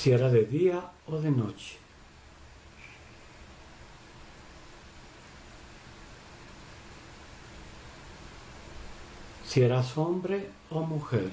Si era de día o de noche. Si eras hombre o mujer.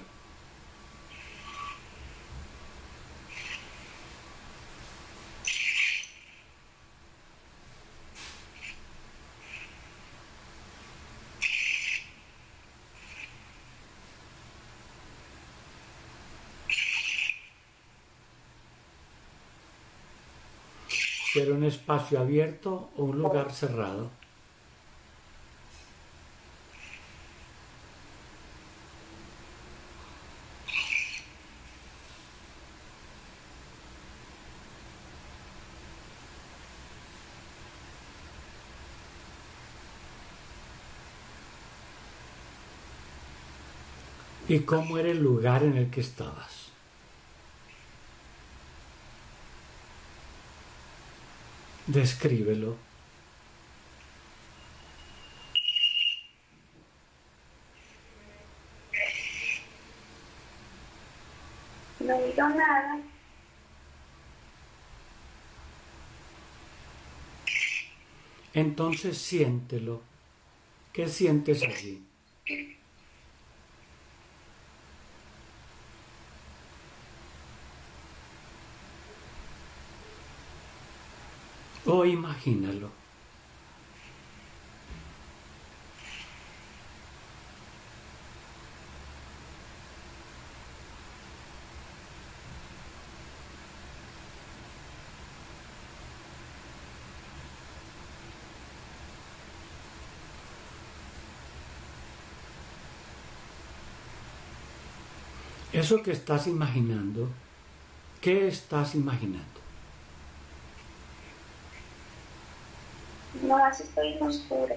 era un espacio abierto o un lugar cerrado. ¿Y cómo era el lugar en el que estabas? Descríbelo. No miro nada. Entonces siéntelo. ¿Qué sientes allí? O imagínalo. Eso que estás imaginando, ¿qué estás imaginando? No, así estoy en oscura.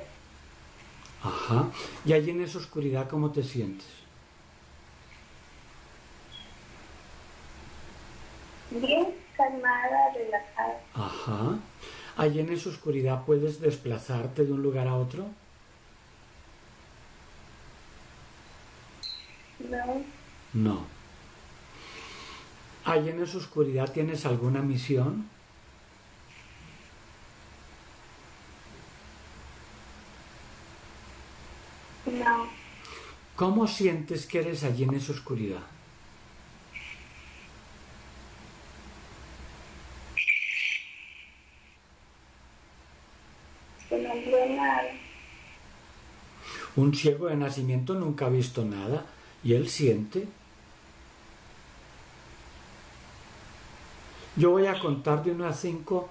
Ajá. Y allí en esa oscuridad, ¿cómo te sientes? Bien calmada, relajada. Ajá. Allí en esa oscuridad, ¿puedes desplazarte de un lugar a otro? No, No. Allí en esa oscuridad, ¿tienes alguna misión? no, ¿Cómo sientes que eres allí en esa oscuridad? que no veo nada. Un ciego de nacimiento nunca ha visto nada y él siente. Yo voy a contar de 1 a 5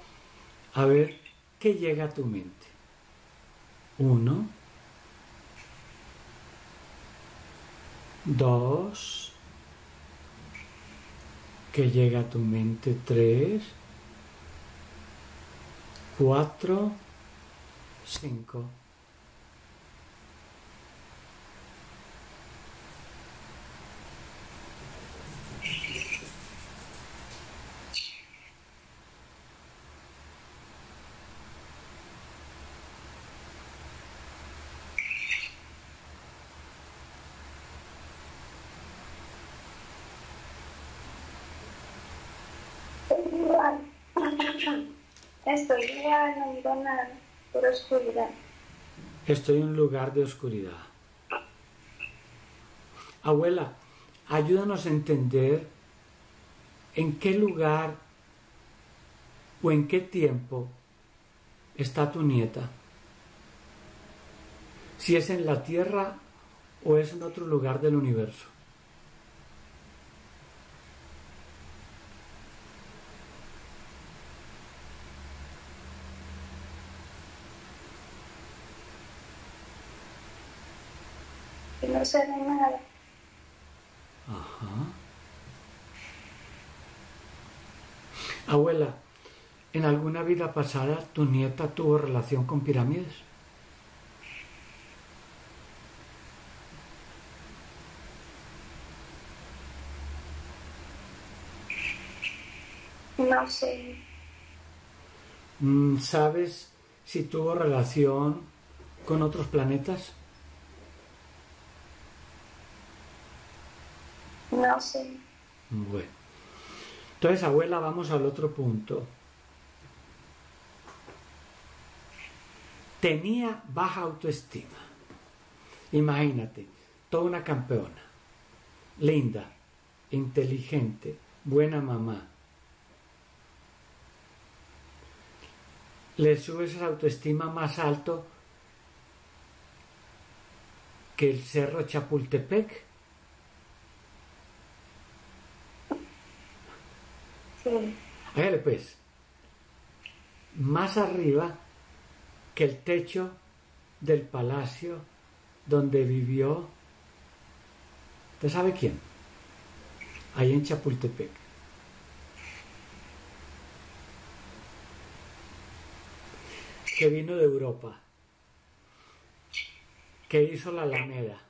a ver qué llega a tu mente. 1, 2, que llega a tu mente. 3, 4, 5. Estoy igual. Estoy igual, no. Por oscuridad. Estoy en un lugar de oscuridad. Abuela, ayúdanos a entender en qué lugar o en qué tiempo está tu nieta. Si es en la Tierra o es en otro lugar del universo. Ve nada. Ajá. Abuela, ¿en alguna vida pasada tu nieta tuvo relación con pirámides? No sé. Mm, ¿Sabes si tuvo relación con otros planetas? No sé. Bueno. Entonces, abuela, vamos al otro punto. Tenía baja autoestima. Imagínate, toda una campeona, linda, inteligente, buena mamá. Le subes esa autoestima más alto que el cerro Chapultepec. Sí. Hágale pues. Más arriba que el techo del palacio donde vivió. ¿Usted sabe quién? Ahí en Chapultepec. Que vino de Europa. Que hizo la Alameda.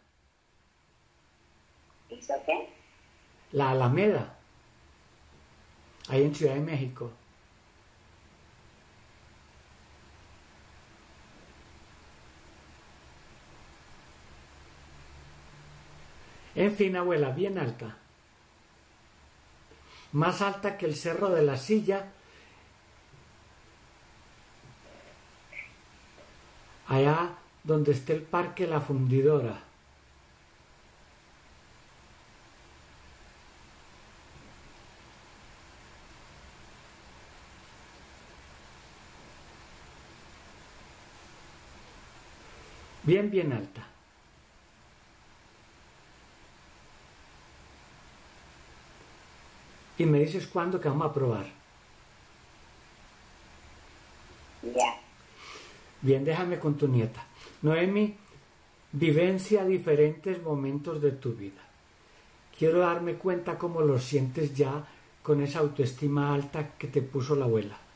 ¿Hizo qué? La Alameda. Ahí en Ciudad de México. En fin, abuela, bien alta. más alta que el cerro de la silla, allá donde esté el parque La Fundidora. Bien, bien alta. Y me dices cuándo que vamos a probar. Ya. Bien, déjame con tu nieta. Noemi, vivencia diferentes momentos de tu vida. Quiero darme cuenta cómo lo sientes ya con esa autoestima alta que te puso la abuela.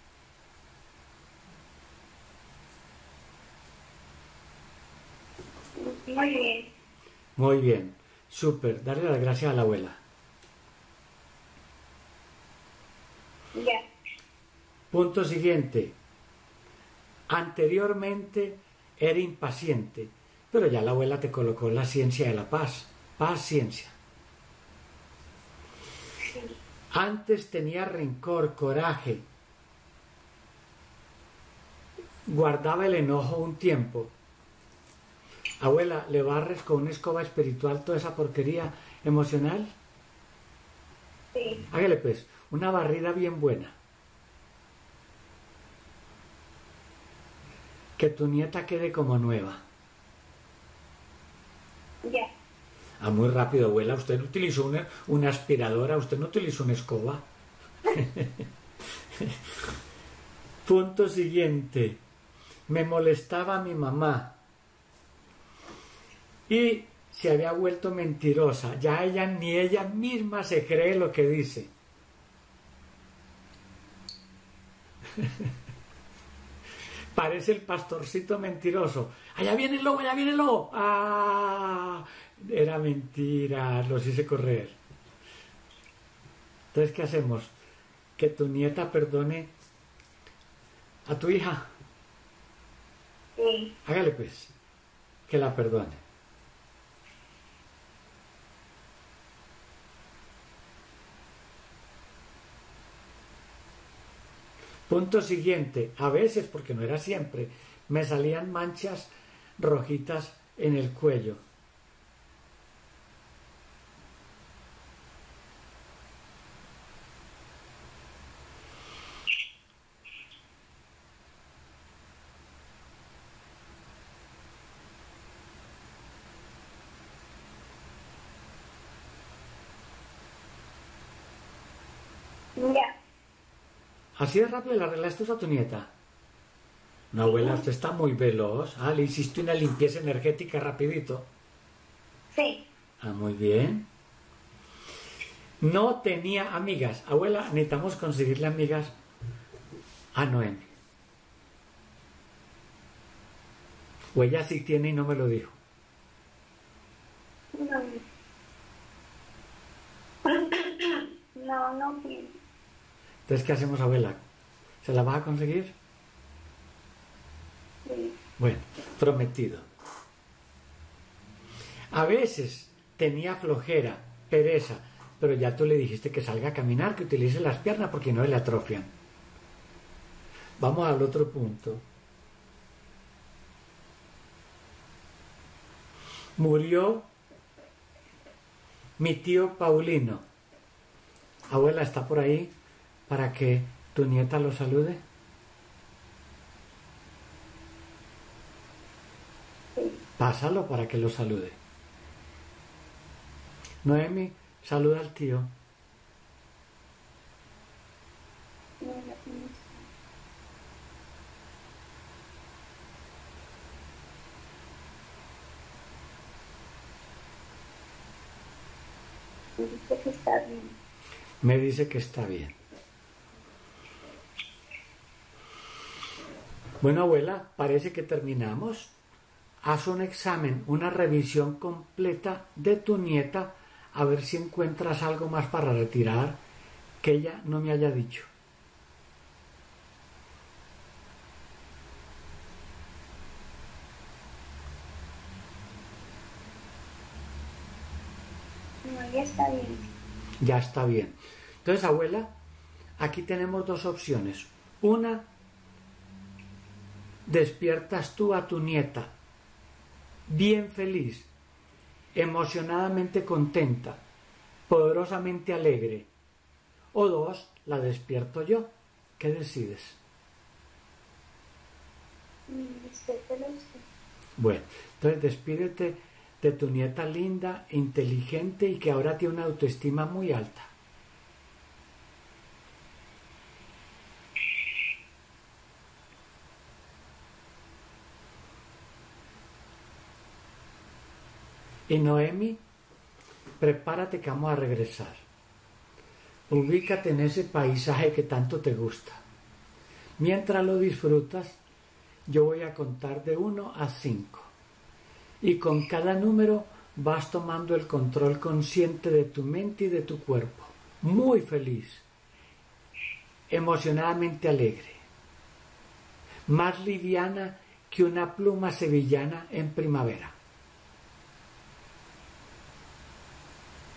Muy bien. Muy bien, súper. Darle las gracias a la abuela. Ya. Punto siguiente. Anteriormente era impaciente, pero ya la abuela te colocó la ciencia de la paz. Paciencia. Sí. Antes tenía rencor, coraje. Guardaba el enojo un tiempo. Abuela, ¿le barres con una escoba espiritual toda esa porquería emocional? Sí. Hágale pues, una barrida bien buena. Que tu nieta quede como nueva. Ya. Ah, muy rápido, abuela. Usted no utilizó una, una aspiradora, usted no utilizó una escoba. Punto siguiente. Me molestaba mi mamá. Y se había vuelto mentirosa. Ya ella ni ella misma se cree lo que dice. Parece el pastorcito mentiroso. Allá viene el lobo, allá viene el lobo. Ah, era mentira, los hice correr. Entonces, ¿qué hacemos? Que tu nieta perdone a tu hija. Sí. Hágale pues, que la perdone. Punto siguiente, a veces, porque no era siempre, me salían manchas rojitas en el cuello. Ya. Así de rápido le arreglaste a tu nieta. No, abuela, usted está muy veloz. Ah, le hiciste una limpieza energética rapidito. Sí. Ah, muy bien. No tenía amigas. Abuela, necesitamos conseguirle amigas a Noemi. O ella sí tiene y no me lo dijo. No. No, no pienso. Entonces, ¿qué hacemos, abuela? ¿Se la vas a conseguir? Sí. Bueno, prometido. A veces tenía flojera, pereza, pero ya tú le dijiste que salga a caminar, que utilice las piernas porque no le atrofian. Vamos al otro punto. Murió mi tío Paulino. Abuela, ¿está por ahí para que tu nieta lo salude? Pásalo para que lo salude. Noemi, saluda al tío. No. Dice que está bien. Me dice que está bien. Bueno, abuela, parece que terminamos. Haz un examen, una revisión completa de tu nieta, a ver si encuentras algo más para retirar que ella no me haya dicho. No, ya está bien. Ya está bien. Entonces, abuela, aquí tenemos dos opciones. Una, despiertas tú a tu nieta, bien feliz, emocionadamente contenta, poderosamente alegre. O dos, la despierto yo. ¿Qué decides? Bueno, entonces despídete de tu nieta linda, inteligente y que ahora tiene una autoestima muy alta. Y Noemi, prepárate que vamos a regresar. Ubícate en ese paisaje que tanto te gusta. Mientras lo disfrutas, yo voy a contar de 1 a 5 y con cada número vas tomando el control consciente de tu mente y de tu cuerpo. Muy feliz, emocionadamente alegre, más liviana que una pluma sevillana en primavera.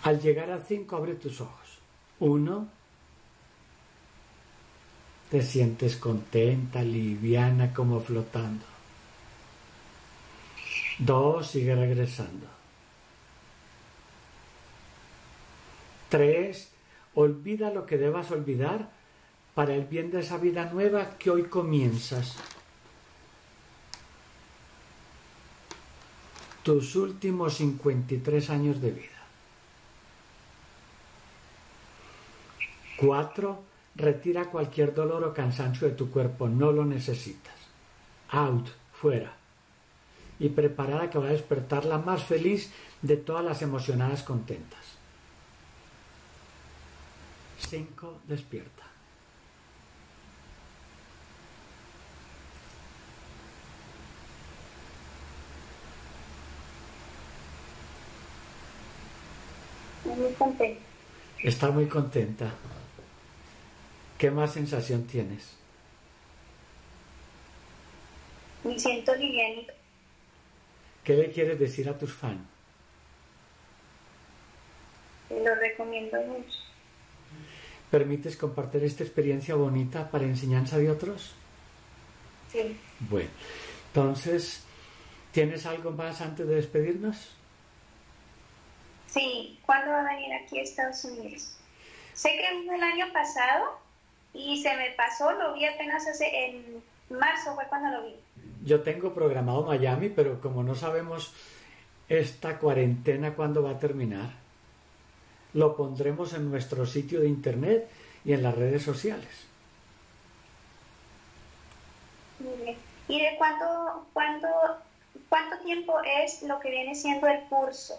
Al llegar a 5 abre tus ojos. 1. Te sientes contenta, liviana, como flotando. Dos, sigue regresando. Tres, olvida lo que debas olvidar para el bien de esa vida nueva que hoy comienzas. Tus últimos 53 años de vida. Cuatro, retira cualquier dolor o cansancio de tu cuerpo, no lo necesitas. Out, fuera y preparada que va a despertar la más feliz de todas las emocionadas contentas. 5. Despierta. Muy contenta. Está muy contenta. ¿Qué más sensación tienes? Me siento livianita. ¿Qué le quieres decir a tus fans? Lo recomiendo mucho. ¿Permites compartir esta experiencia bonita para enseñanza de otros? Sí. Bueno, entonces, ¿tienes algo más antes de despedirnos? Sí, ¿cuándo va a venir aquí a Estados Unidos? Sé que vino el año pasado y se me pasó, lo vi apenas hace en marzo, fue cuando lo vi. Yo tengo programado Miami, pero como no sabemos esta cuarentena cuándo va a terminar, lo pondremos en nuestro sitio de internet y en las redes sociales. Muy bien. ¿Y de cuánto, cuánto, cuánto tiempo es lo que viene siendo el curso?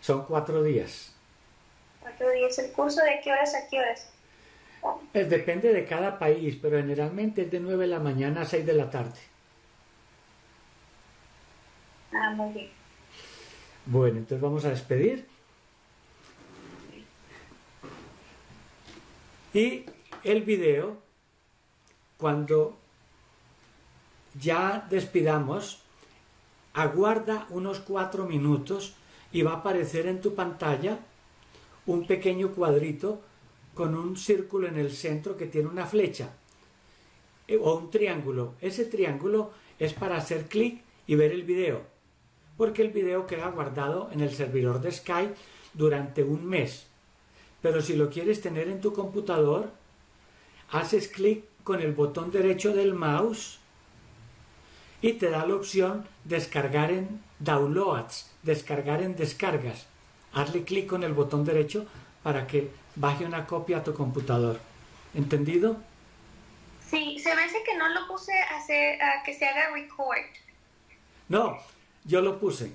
Son cuatro días. Cuatro días. ¿El curso de qué horas a qué horas? Eh, depende de cada país, pero generalmente es de 9 de la mañana a 6 de la tarde. Ah, muy bien. Bueno, entonces vamos a despedir. Y el video, cuando ya despidamos, aguarda unos cuatro minutos y va a aparecer en tu pantalla un pequeño cuadrito con un círculo en el centro que tiene una flecha eh, o un triángulo. Ese triángulo es para hacer clic y ver el video porque el video queda guardado en el servidor de Skype durante un mes. Pero si lo quieres tener en tu computador, haces clic con el botón derecho del mouse y te da la opción descargar en downloads, descargar en descargas. Hazle clic con el botón derecho para que baje una copia a tu computador. ¿Entendido? Sí, se me hace que no lo puse a, hacer, a que se haga record. No, yo lo puse.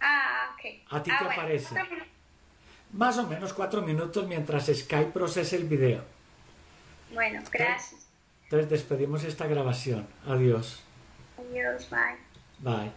Ah, ok. A ti Ah, te bueno. aparece. Más o menos cuatro minutos mientras Skype procesa el video. Bueno, gracias. Entonces despedimos esta grabación. Adiós. Adiós, bye. Bye.